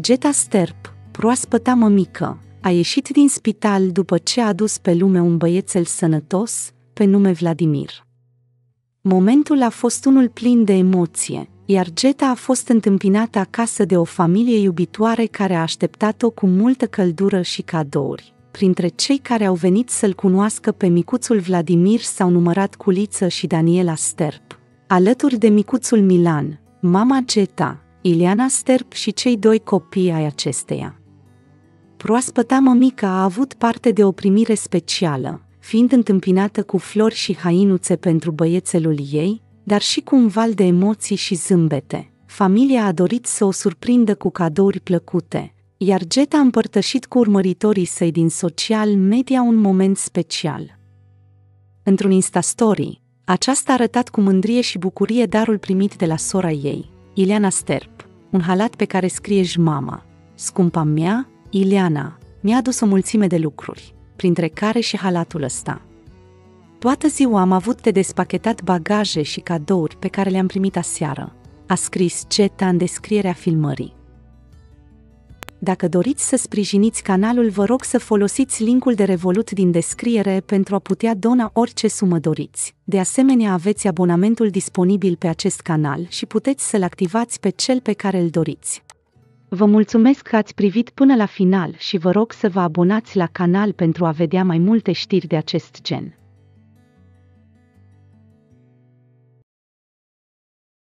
Geta Sterp, proaspăta mămică, a ieșit din spital după ce a adus pe lume un băiețel sănătos, pe nume Vladimir. Momentul a fost unul plin de emoție, iar Geta a fost întâmpinată acasă de o familie iubitoare care a așteptat-o cu multă căldură și cadouri. Printre cei care au venit să-l cunoască pe micuțul Vladimir s-au numărat Culiță și Daniela Sterp. Alături de micuțul Milan, mama Geta, Iliana Sterp și cei doi copii ai acesteia. Proaspăta mămica a avut parte de o primire specială, fiind întâmpinată cu flori și hainuțe pentru băiețelul ei, dar și cu un val de emoții și zâmbete. Familia a dorit să o surprindă cu cadouri plăcute, iar Jet a împărtășit cu urmăritorii săi din social media un moment special. Într-un Instastory, aceasta a arătat cu mândrie și bucurie darul primit de la sora ei, Ileana Sterp, un halat pe care scrie mama. Scumpa mea, Ileana, mi-a adus o mulțime de lucruri, printre care și halatul ăsta. Toată ziua am avut de despachetat bagaje și cadouri pe care le-am primit aseară, a scris Geta în descrierea filmării. Dacă doriți să sprijiniți canalul, vă rog să folosiți linkul de Revolut din descriere pentru a putea dona orice sumă doriți. De asemenea, aveți abonamentul disponibil pe acest canal și puteți să-l activați pe cel pe care îl doriți. Vă mulțumesc că ați privit până la final și vă rog să vă abonați la canal pentru a vedea mai multe știri de acest gen.